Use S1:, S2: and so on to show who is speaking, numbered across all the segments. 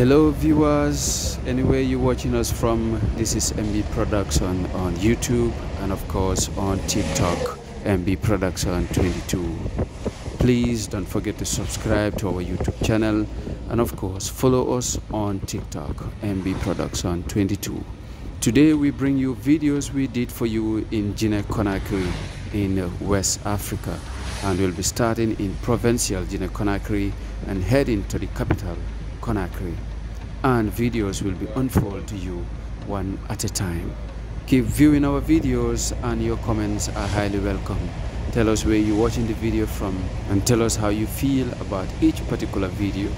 S1: Hello viewers, anywhere you're watching us from, this is MB Production on YouTube and of course on TikTok, MB Production 22. Please don't forget to subscribe to our YouTube channel and of course follow us on TikTok, MB Production 22. Today we bring you videos we did for you in Guinea Conakry in West Africa and we'll be starting in provincial Guinea Conakry and heading to the capital Conakry and videos will be unfold to you one at a time. Keep viewing our videos and your comments are highly welcome. Tell us where you're watching the video from and tell us how you feel about each particular video.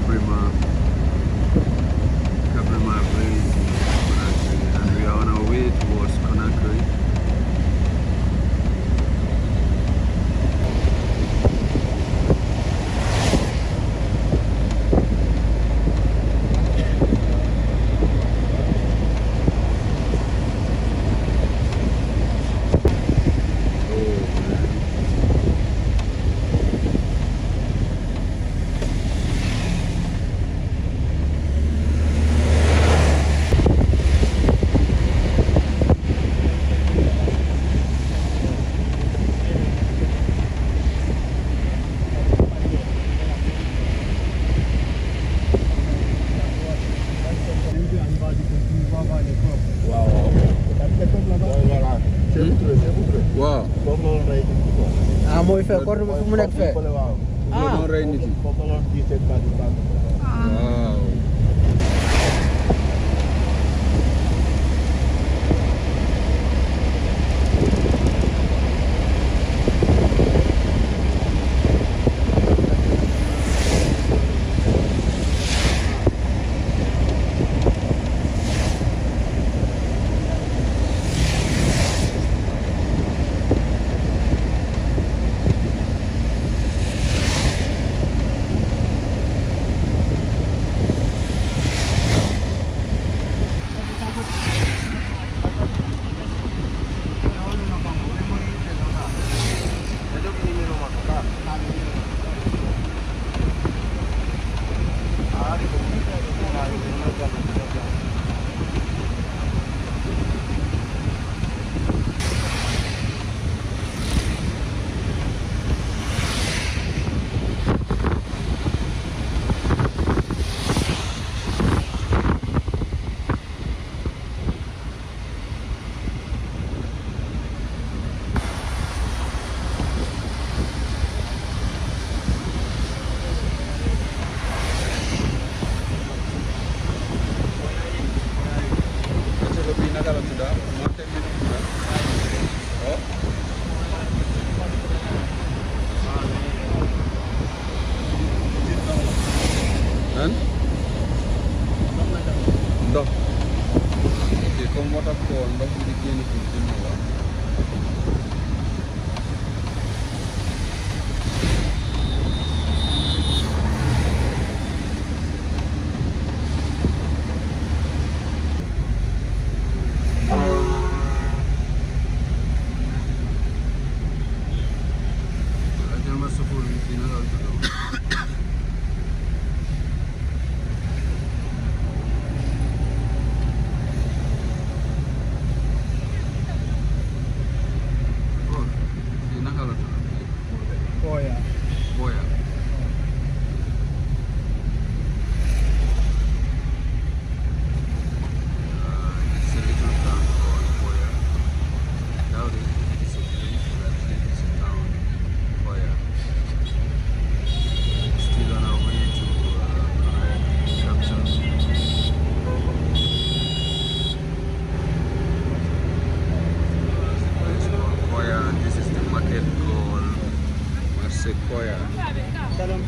S2: Mountain Cabrima.
S3: mooy fee corne bi fu mu nekk fee.
S2: ah. waaw. Hein? Ndox ok comme moo tax koo ndox đi di génn fii ci ñu wax Acaba sıfır.
S3: Koya.
S2: Boya sequoia. Talong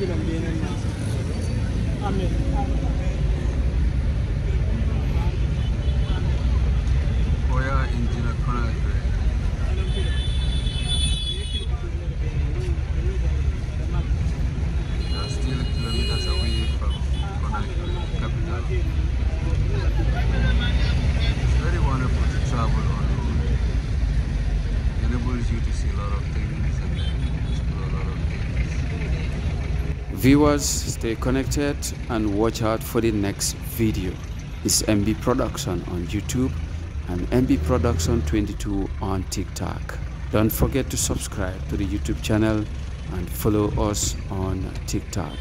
S1: Viewers, stay connected and watch out for the next video. It's MB Production on YouTube and MB Production 22 on TikTok. Don't forget to subscribe to the YouTube channel and follow us on TikTok.